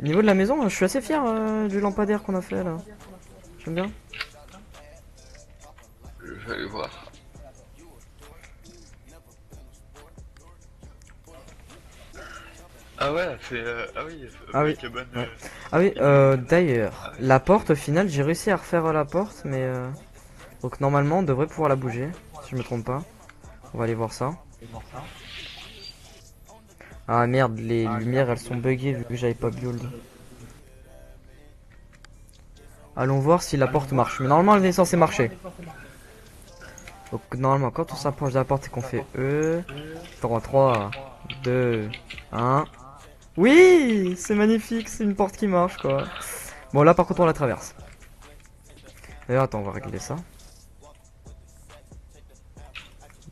Au niveau de la maison, je suis assez fier euh, du lampadaire qu'on a fait là. J'aime bien. Je vais aller voir. Ah ouais, c'est... euh, Ah oui, c'est- Ah oui, bonne, ouais. euh, Ah oui, euh, d'ailleurs, la porte au final, j'ai réussi à refaire la porte, mais euh, donc normalement on devrait pouvoir la bouger, si je me trompe pas. On va aller voir ça. Ah merde, les lumières elles sont buggées vu que j'avais pas build. Allons voir si la porte marche. Mais normalement elle est censée marcher. Donc normalement quand on s'approche de la porte et qu'on fait E, 3, 3, 2, 1. Oui, c'est magnifique, c'est une porte qui marche quoi. Bon là par contre on la traverse. D'ailleurs attends, on va régler ça.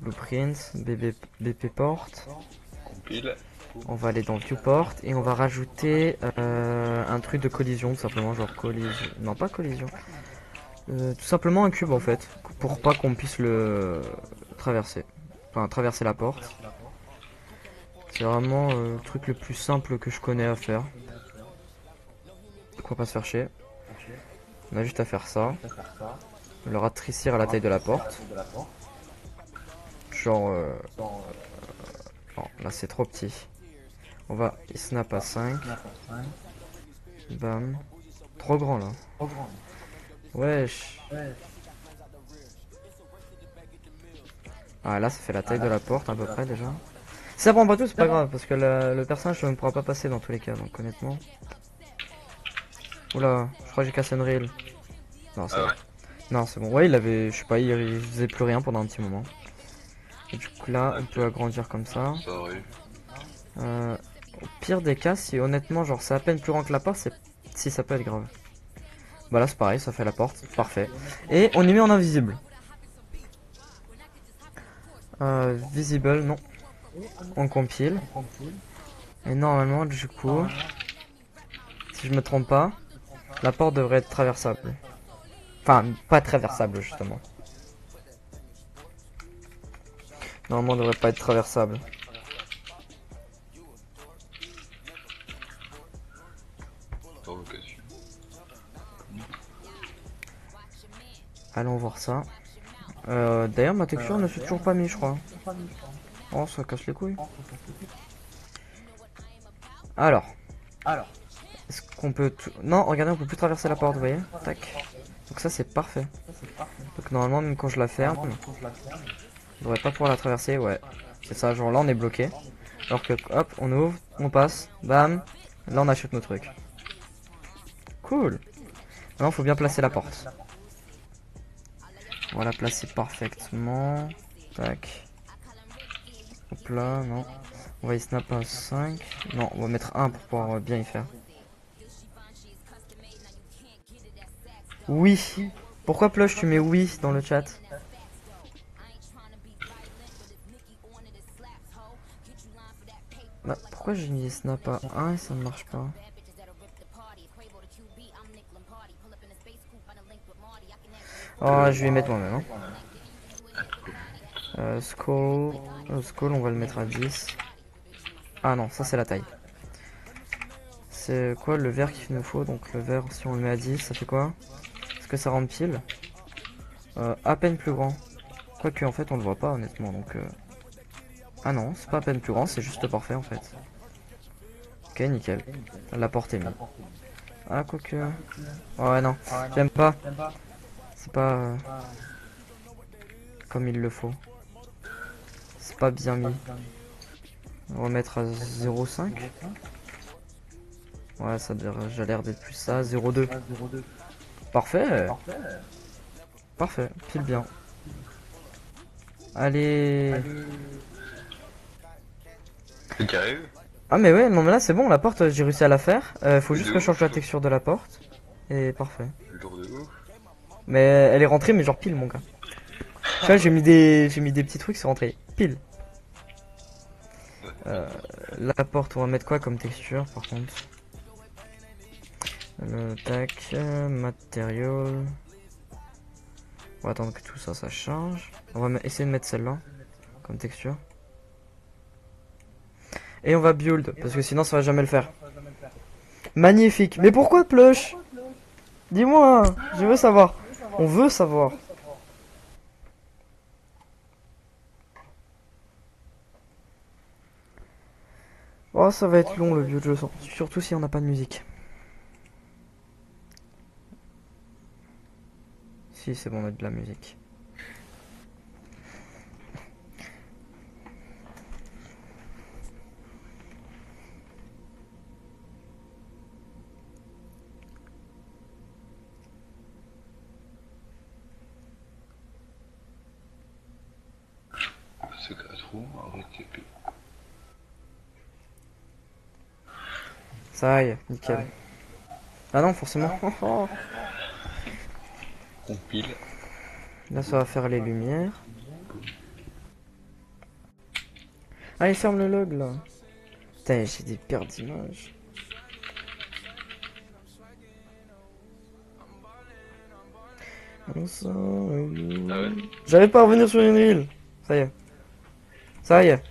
Blueprint, BB, BP porte. compile. On va aller dans viewport et on va rajouter euh, un truc de collision tout simplement genre collision. Non pas collision. Euh, tout simplement un cube en fait pour pas qu'on puisse le traverser. Enfin traverser la porte. C'est vraiment euh, le truc le plus simple que je connais à faire. Pourquoi pas se faire chier. On a juste à faire ça. Le ratrécir à la taille de la porte. Genre... là c'est trop petit. On va il snap à 5. Bam. Trop grand là. Wesh. Ah là ça fait la taille de la porte à peu près déjà. Si ça prend pas tout c'est pas grave parce que le, le personnage ne pourra pas passer dans tous les cas donc honnêtement. Oula, je crois que j'ai cassé une reel. Non c'est Ah bon. ouais. Non c'est bon. Ouais il avait, je sais pas, il, il faisait plus rien pendant un petit moment. Et du coup là on peut agrandir comme ça. Euh, au pire des cas, si honnêtement, genre c'est à peine plus grand que la porte, c'est si ça peut être grave. Bah là c'est pareil, ça fait la porte, parfait. Et on y met en invisible. Euh, visible, non. On compile. Et normalement, du coup, si je me trompe pas, la porte devrait être traversable. Enfin, pas traversable justement. Normalement, elle devrait pas être traversable. Allons voir ça. Euh, D'ailleurs, ma texture ne s'est toujours pas mise, je crois. Oh, ça casse les couilles. Alors. Alors. Est-ce qu'on peut... tout- Non, regardez, on peut plus traverser la porte, vous voyez Tac. Donc ça, c'est parfait. Donc normalement, même quand je la ferme, je devrais pas pouvoir la traverser, ouais. C'est ça, genre là, on est bloqué. Alors que, hop, on ouvre, on passe, bam. Là, on achète nos trucs. Cool. Maintenant, faut bien placer la porte. On va la placer parfaitement. Tac. Hop là, non. On va y snap à 5. Non, on va mettre 1 pour pouvoir euh, bien y faire. Oui. Pourquoi Plush tu mets oui dans le chat? Bah, pourquoi j'ai mis snap à 1 et ça ne marche pas? Oh, je vais mettre moi-même. Hein. Euh, euh, on va le mettre à 10. Ah non, ça c'est la taille. C'est quoi le vert qu'il nous faut Donc le vert, si on le met à 10, ça fait quoi? Est-ce que ça rentre pile? Euh, À peine plus grand. Quoique en fait on le voit pas honnêtement donc... euh, Ah non, c'est pas à peine plus grand, c'est juste parfait en fait. Ok, nickel. La portée mise. Ah, quoique... Ouais, non, j'aime pas. C'est pas... Comme il le faut. C'est pas bien mis. On va mettre à 0,5. Ouais, ça a j'ai l'air d'être plus ça. 0,2. Parfait. Parfait, pile bien. Allez. Ah mais ouais, non mais là c'est bon, la porte j'ai réussi à la faire. Euh, faut juste que je change la texture de la porte. Et parfait. Le jour de ouf. Mais elle est rentrée mais genre pile mon gars. Tu vois j'ai mis des j'ai mis des petits trucs c'est rentré pile. Euh, la porte on va mettre quoi comme texture par contre? Le tac euh, matériaux. On va attendre que tout ça ça change. On va essayer de mettre celle-là comme texture. Et on va build parce que sinon ça va jamais le faire. Magnifique. Mais pourquoi plush? Dis-moi, je veux savoir. On veut savoir. Oh, ça va être long le build, je sens. Surtout si on n'a pas de musique. Si, c'est bon, on a de la musique. C'est 4 roues, avec TP. Ça y est, nickel. Ah non, forcément. Compile. Là, ça va faire les lumières. Allez, ferme le log là. Putain, j'ai des pertes d'images. Est Ah ouais J'arrive pas à revenir sur une reel. Ça y est. Ça y est.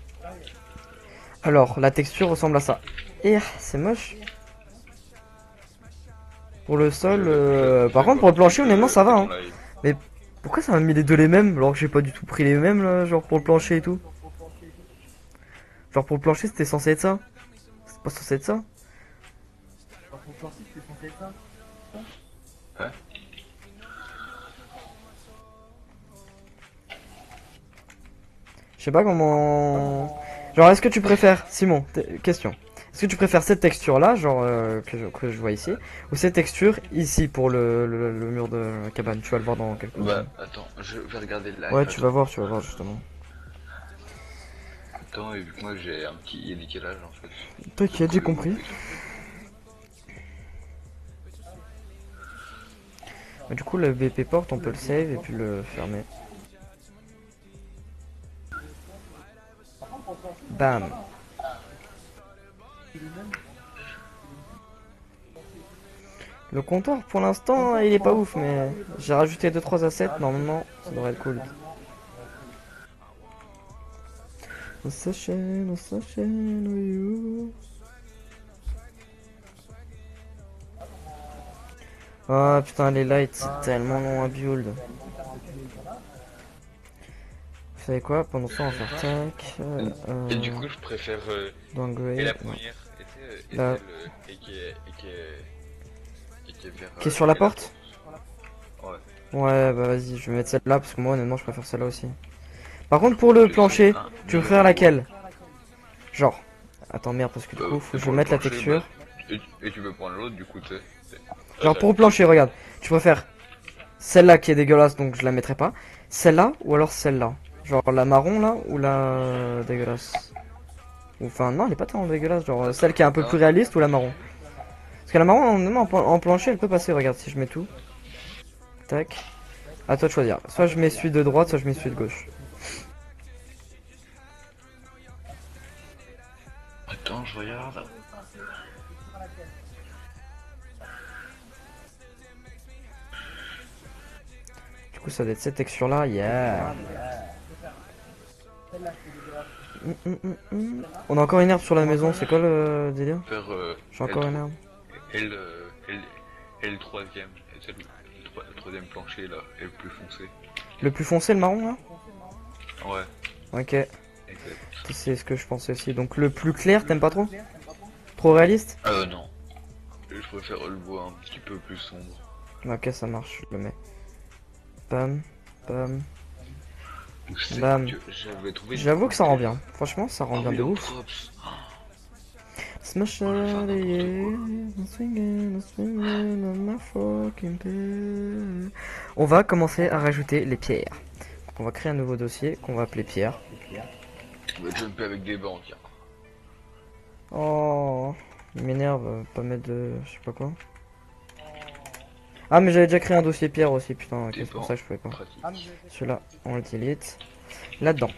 Alors, la texture ressemble à ça. Et ah, c'est moche. Pour le sol, euh, par contre, pour le plancher, honnêtement, ça va. Hein. Pourquoi ça m'a mis les deux les mêmes alors que j'ai pas du tout pris les mêmes là, genre pour le plancher et tout? Genre pour le plancher c'était censé être ça C'est pas censé être ça Ouais. Je sais pas comment... Genre est-ce que tu préfères, Simon, question. Est-ce que tu préfères cette texture là, genre euh, que, je, que je vois ici, ou cette texture ici pour le, le, le mur de la cabane? Tu vas le voir dans quelques Bah, attends, je vais regarder le live. Ouais, tu vas voir, tu vas voir justement. Attends, et vu que moi j'ai un petit décalage en fait. T'inquiète, j'ai compris. Bah, du coup, le BP port, on peut le save et puis le fermer. Bam. Le compteur, pour l'instant, il est pas ouf, mais j'ai rajouté 2-3 assets, normalement, ça devrait être cool. On s'enchaîne, on s'enchaîne. Ah putain, les lights, c'est tellement long à build. Vous savez quoi Pendant temps, on va faire tac. euh, Et du euh, coup, je préfère. euh, downgrade, et la première et qui est. Et qui est. Et qui est vers. Qui est euh, sur la porte Ouais. Ouais, bah vas-y, je vais mettre celle-là parce que moi, honnêtement, je préfère celle-là aussi. Par contre, pour le plancher, tu veux faire laquelle Genre. Attends, merde, parce que du Euh, coup, faut que je mette la texture. bah, et, tu veux prendre l'autre, du coup, tu Genre ça- pour le plancher, regarde. Tu préfères celle-là qui est dégueulasse, donc je la mettrai pas. Celle-là ou alors celle-là. Genre la marron là ou la dégueulasse. Ou, Enfin non, elle est pas tellement dégueulasse. Genre euh, celle qui est un peu plus réaliste ou la marron. Parce que la marron, en, en, en plancher, elle peut passer. Regarde si je mets tout. Tac. À toi de choisir. Soit je mets celui de droite, soit je mets celui de gauche. Attends, je regarde. Du coup, ça doit être cette texture là. Yeah. On a encore une herbe sur la maison. C'est quoi le délire euh, J'ai encore L3. une herbe. Et le, et le, troisième, le, plancher là, et le plus foncé. Le plus foncé, le marron là Ouais, Ok. exact. C'est ce que je pensais aussi. Donc le plus clair, t'aimes pas trop Trop réaliste Euh non. Je préfère le bois un petit peu plus sombre. Ok, ça marche, je le mets. Bam, bam. J'avoue que ça rend bien. Franchement, ça rend Ah bien de ouf. props. Smash Oh, out, on va commencer à rajouter les pierres. Donc, on va créer un nouveau dossier qu'on va appeler pierre. On va jumper avec des. Oh, il m'énerve, pas mettre de. je sais pas quoi. Ah, mais j'avais déjà créé un dossier pierre aussi, putain, c'est pour ça que je pouvais pas. Pratique. Celui-là, on le delete. Là-dedans.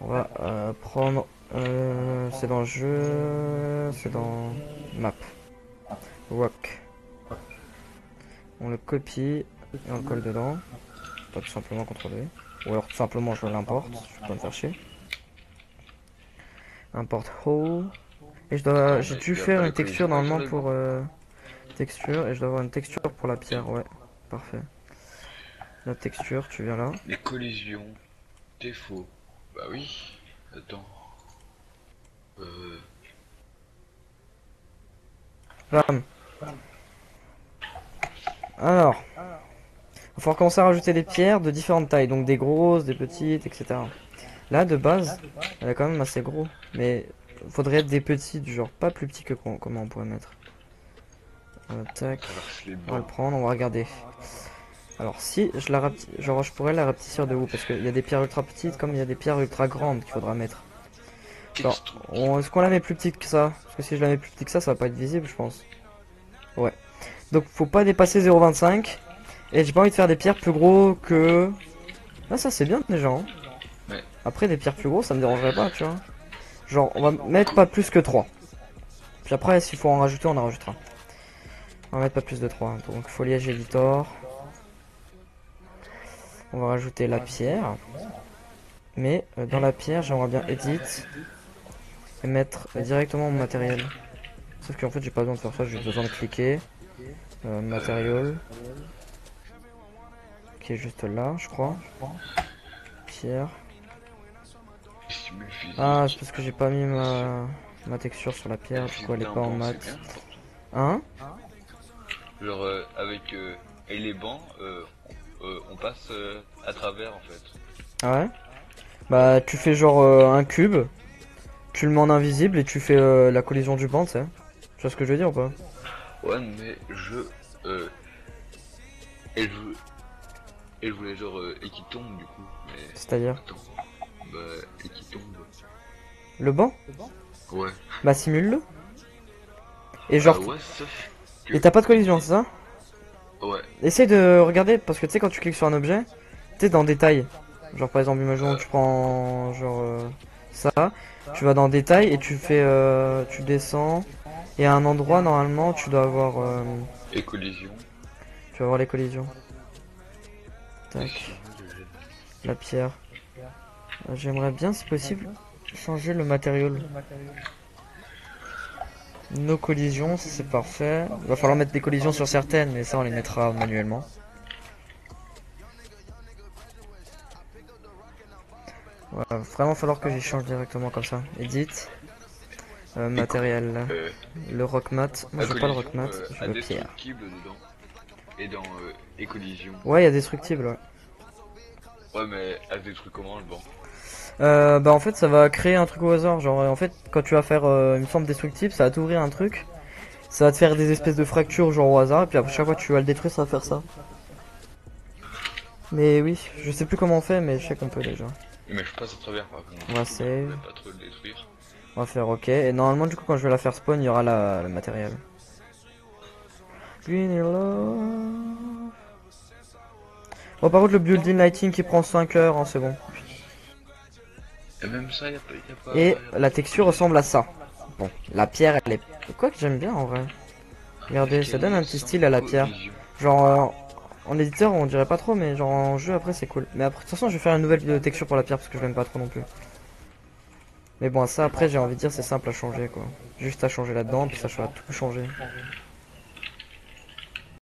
On va euh, prendre. euh, c'est dans jeu. C'est dans map. Rock. On le copie et on le colle dedans. Pas tout simplement contrôler. Ou alors tout simplement je l'importe. Je vais pas me faire chier. Import whole. Et je dois. Ah, J'ai dû faire une texture normalement pour. euh, texture et je dois avoir une texture pour la pierre. Ouais, parfait. La texture, tu viens là. Les collisions. Défaut. Bah oui. Attends. Euh. Bam. Alors, il falloir commencer à rajouter des pierres de différentes tailles, donc des grosses, des petites, etc. Là, de base, elle est quand même assez gros, mais faudrait être des petites, du genre pas plus petits que com- comment on pourrait mettre. Tac, on va le prendre, on va regarder. Alors si je la genre je pourrais la rapetissir de où Parce qu'il y a des pierres ultra petites comme il y a des pierres ultra grandes qu'il faudra mettre. Genre, Est-ce qu'on la met plus petite que ça? Parce que si je la mets plus petite que ça, ça va pas être visible, je pense. Ouais. Donc, faut pas dépasser 0,25. Et j'ai pas envie de faire des pierres plus gros que. Ah, ça c'est bien déjà. hein. Ouais. Après, des pierres plus gros, ça me dérangerait pas, tu vois. Genre, on va mettre pas plus que 3. Puis après, s'il faut en rajouter, on en rajoutera. On va mettre pas plus de 3. Donc, foliage editor. On va rajouter la pierre. Mais euh, dans la pierre, j'aimerais bien edit et mettre directement mon matériel. Sauf qu'en fait, j'ai pas besoin de faire ça, j'ai besoin de cliquer. Euh, matériel. Qui est juste là, je crois. Pierre. Ah, c'est parce que j'ai pas mis ma, texture sur la pierre, du coup elle est pas en mat. Hein? Genre euh, avec euh, et les bancs, euh, on, euh, on passe euh, à travers en fait. Ah ouais? Bah, tu fais genre euh, un cube, tu le mets en invisible et tu fais la collision du banc, tu sais. Tu vois ce que je veux dire ou pas? Ouais, mais je et je et je voulais genre euh, et qui tombe du coup. Mais C'est-à-dire? bah et qui tombe. Le banc? Ouais. Bah, simule-le. Et genre, Ah ouais, sauf et t'as pas de collision, c'est ça ouais. Essaye de regarder, parce que tu sais, quand tu cliques sur un objet, tu es dans détail. Genre, par exemple, imaginons que tu prends genre euh, ça, tu vas dans détail et tu fais, euh, tu descends, et à un endroit, normalement, tu dois avoir, euh, Et collision. tu vas avoir les collisions. Tac, la pierre. J'aimerais bien, si possible, changer le matériel. Nos collisions, c'est parfait. Il va falloir mettre des collisions sur certaines, mais ça on les mettra manuellement. Ouais, va vraiment falloir que j'y change directement comme ça. Edit. Euh, matériel. Euh, Le rock mat. Moi je veux pas le rock collision, mat, euh, je veux pierre. dedans. Et dans euh, et collision. Ouais, il y a destructible, ouais. Ouais, mais elle détruit comment le banc? Euh, bah en fait ça va créer un truc au hasard genre en fait quand tu vas faire euh, une forme destructible ça va t'ouvrir un truc ça va te faire des espèces de fractures genre au hasard et puis après chaque fois que tu vas le détruire ça va faire ça mais oui je sais plus comment on fait mais je sais qu'on peut déjà Mais je passe à travers par contre. On va save. pas trop le détruire. on va faire ok et normalement du coup quand je vais la faire spawn il y aura la, le matériel Green Yellow. Bon, par contre, le building lighting qui prend 5 heures, hein, c'est bon. Et même ça, y a pas. Y a pas Et y a- la texture ressemble à ça. Bon, la pierre, elle est. Quoi que j'aime bien en vrai. Regardez, ça donne un petit style à la pierre. Genre, euh, en éditeur, on dirait pas trop, mais genre en jeu, après, c'est cool. Mais après, de toute façon, je vais faire une nouvelle vidéo de texture pour la pierre parce que je l'aime pas trop non plus. Mais bon, ça, après, j'ai envie de dire, c'est simple à changer quoi. Juste à changer là-dedans, puis ça va tout changer.